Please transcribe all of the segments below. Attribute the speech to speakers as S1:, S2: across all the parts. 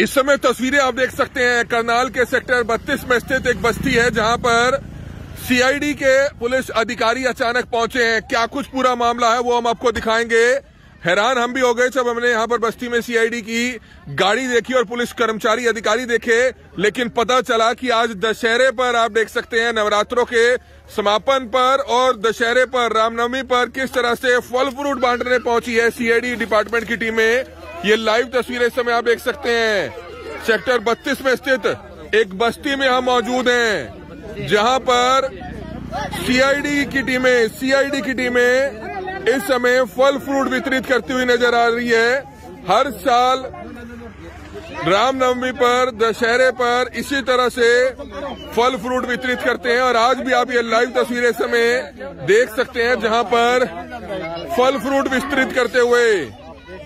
S1: इस समय तस्वीरें आप देख सकते हैं, करनाल के सेक्टर 32 में स्थित एक बस्ती है, जहाँ पर सीआईडी के पुलिस अधिकारी अचानक पहुँचे हैं। क्या कुछ पूरा मामला है वो हम आपको दिखाएँगे। हैरान हम भी हो गए जब हमने यहाँ पर बस्ती में सीआईडी की गाड़ी देखी और पुलिस कर्मचारी अधिकारी देखे, लेकिन पता चला कि आज दशहरे पर आप देख सकते हैं, नवरात्रों के समापन पर और दशहरे पर, रामनवमी पर किस तरह से फल फ्रूट बांटने पहुँची है सीआईडी डिपार्टमेंट की टीमें। ये लाइव तस्वीरें इस समय आप देख सकते हैं। सेक्टर 32 में स्थित एक बस्ती में हम मौजूद हैं, जहाँ पर सीआईडी की टीमें सीआईडी की टीमें इस समय फल फ्रूट वितरित करती हुई नज़र आ रही है। हर साल रामनवमी पर, दशहरे पर इसी तरह से फल फ्रूट वितरित करते हैं और आज भी आप ये लाइव तस्वीरें समय देख सकते हैं, जहाँ पर फल फ्रूट विस्तृत करते हुए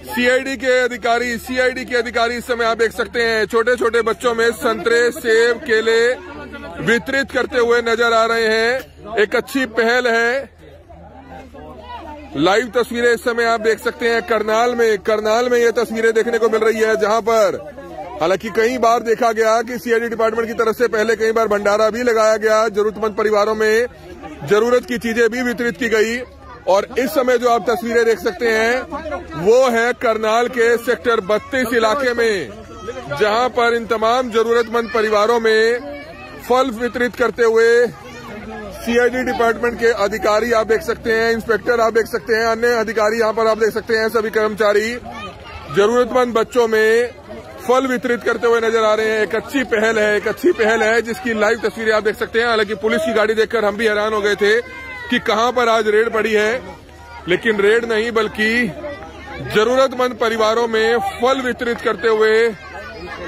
S1: सीआईडी के अधिकारी सीआईडी के अधिकारी इस समय आप देख सकते हैं छोटे छोटे बच्चों में संतरे, सेब, केले वितरित करते हुए नज़र आ रहे हैं। एक अच्छी पहल है। लाइव तस्वीरें इस समय आप देख सकते हैं, करनाल में करनाल में ये तस्वीरें देखने को मिल रही है, जहाँ पर हालाँकि कई बार देखा गया कि सीआईडी डिपार्टमेंट की तरफ़ से पहले कई बार भंडारा भी लगाया गया, जरूरतमंद परिवारों में ज़रूरत की चीज़ें भी वितरित की गई। और इस समय जो आप तस्वीरें देख सकते हैं, वो है करनाल के सेक्टर बत्तीस इलाके में, जहाँ पर इन तमाम जरूरतमंद परिवारों में फल वितरित करते हुए सीआईडी डिपार्टमेंट के अधिकारी आप देख सकते हैं, इंस्पेक्टर आप देख सकते हैं, अन्य अधिकारी यहाँ पर आप देख सकते हैं, सभी कर्मचारी जरूरतमंद बच्चों में फल वितरित करते हुए नज़र आ रहे हैं। एक अच्छी पहल है, एक अच्छी पहल है जिसकी लाइव तस्वीरें आप देख सकते हैं। हालाँकि पुलिस की गाड़ी देखकर हम भी हैरान हो गए थे। कि कहाँ पर आज रेड पड़ी है, लेकिन रेड नहीं बल्कि जरूरतमंद परिवारों में फल वितरित करते हुए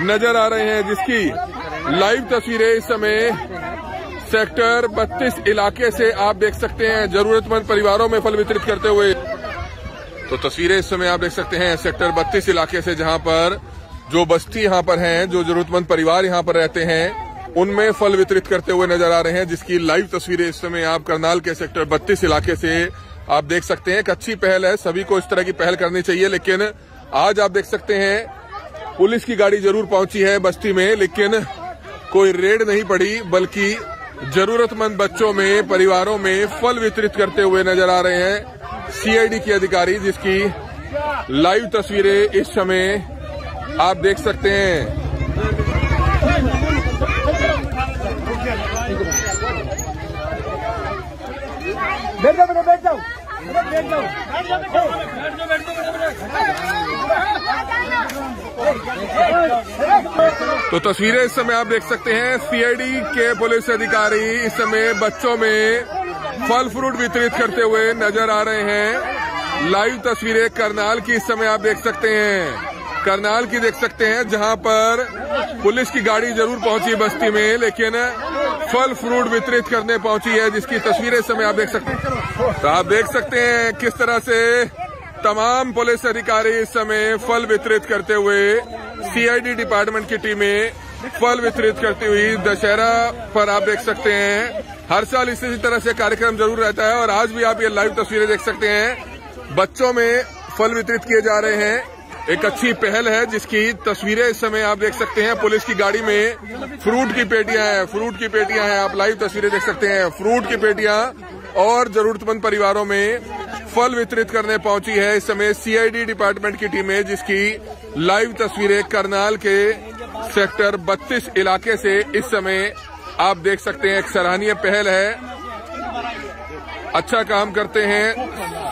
S1: नज़र आ रहे हैं, जिसकी लाइव तस्वीरें इस समय सेक्टर 32 इलाके से आप देख सकते हैं, जरूरतमंद परिवारों में फल वितरित करते हुए। तो तस्वीरें इस समय आप देख सकते हैं, सेक्टर 32 इलाके से जहाँ पर जो बस्ती यहाँ पर हैं, जो जरूरतमंद परिवार यहाँ पर रहते हैं उनमें फल वितरित करते हुए नज़र आ रहे हैं, जिसकी लाइव तस्वीरें इस समय आप करनाल के सेक्टर 32 इलाके से आप देख सकते हैं। एक अच्छी पहल है, सभी को इस तरह की पहल करनी चाहिए, लेकिन आज आप देख सकते हैं, पुलिस की गाड़ी ज़रूर पहुँची है बस्ती में, लेकिन कोई रेड नहीं पड़ी, बल्कि जरूरतमंद बच्चों में, परिवारों में फल वितरित करते हुए नज़र आ रहे हैं सीआईडी के अधिकारी, जिसकी लाइव तस्वीरें इस समय आप देख सकते हैं।
S2: बैठ जाओ बेटा बैठ जाओ। बैठ जाओ
S1: तो तस्वीरें इस समय आप देख सकते हैं। सीआईडी के पुलिस अधिकारी इस समय बच्चों में फल फ्रूट वितरित करते हुए नज़र आ रहे हैं। लाइव तस्वीरें करनाल की इस समय आप देख सकते हैं। करनाल की देख सकते हैं जहाँ पर पुलिस की गाड़ी ज़रूर पहुँची बस्ती में लेकिन फल फ्रूट वितरित करने पहुँची है, जिसकी तस्वीरें समय आप देख सकते हैं। तो आप देख सकते हैं किस तरह से तमाम पुलिस अधिकारी इस समय फल वितरित करते हुए सीआईडी डिपार्टमेंट की टीमें फल वितरित करती हुई दशहरा पर आप देख सकते हैं। हर साल इसी तरह से कार्यक्रम ज़रूर रहता है और आज भी आप ये लाइव तस्वीरें देख सकते हैं। बच्चों में फल वितरित किए जा रहे हैं। एक अच्छी पहल है जिसकी तस्वीरें इस समय आप देख सकते हैं। पुलिस की गाड़ी में फ्रूट की पेटियाँ हैं, फ्रूट की पेटियाँ हैं। आप लाइव तस्वीरें देख सकते हैं। फ्रूट की पेटियाँ और जरूरतमंद परिवारों में फल वितरित करने पहुँची है इस समय सीआईडी डिपार्टमेंट की टीमें, जिसकी लाइव तस्वीरें करनाल के सेक्टर 32 इलाके से इस समय आप देख सकते हैं। एक सराहनीय पहल है। अच्छा काम करते हैं,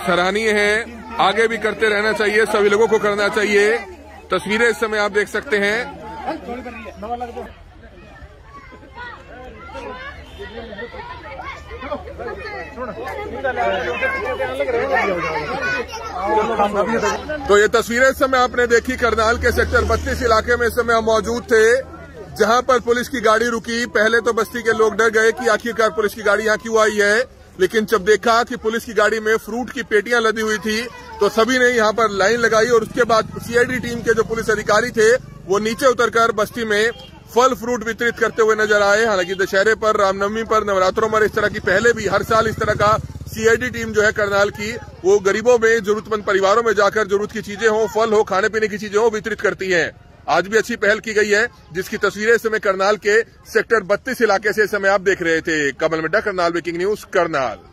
S1: सराहनीय है। आगे भी करते रहना चाहिए, सभी लोगों को करना चाहिए। तस्वीरें इस समय आप देख सकते हैं। तो ये तस्वीरें इस समय आपने देखी, करनाल के सेक्टर 32 इलाके में इस समय हम मौजूद थे, जहाँ पर पुलिस की गाड़ी रुकी। पहले तो बस्ती के लोग डर गए कि आखिरकार पुलिस की गाड़ी यहाँ क्यों आई है, लेकिन जब देखा कि पुलिस की गाड़ी में फ्रूट की पेटियाँ लदी हुई थी तो सभी ने यहाँ पर लाइन लगाई और उसके बाद सीआईडी टीम के जो पुलिस अधिकारी थे, वो नीचे उतरकर बस्ती में फल फ्रूट वितरित करते हुए नज़र आए। हालाँकि दशहरे पर, रामनवमी पर, नवरात्रों पर इस तरह की पहले भी हर साल इस तरह का सीआईडी टीम जो है करनाल की, वो गरीबों में, जरूरतमंद परिवारों में जाकर ज़रूरत की चीज़ें हो, फल हो, खाने पीने की चीज़ें हो, वितरित करती है। आज भी अच्छी पहल की गई है, जिसकी तस्वीरें इस समय करनाल के सेक्टर बत्तीस इलाके से इस समय आप देख रहे थे। Kamal Midda, Karnal breaking news, Karnal.